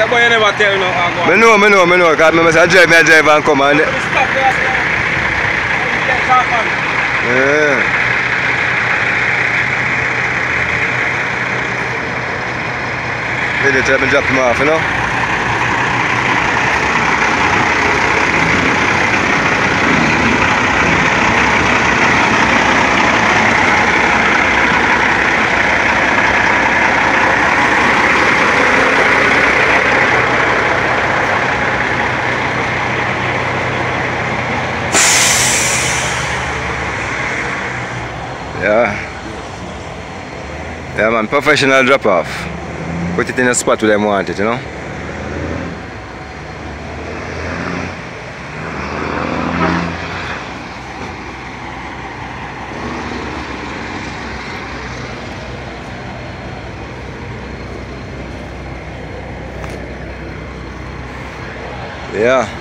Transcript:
Yeah, but you never tell no how go. Me know, me know, me know. Cause me say I drive, me I drive and come and. You stop there. You get car on. Yeah. Then they tell me drop him off, you know. Yeah. Yeah man, professional drop off. Put it in a spot where them want it, you know? Yeah.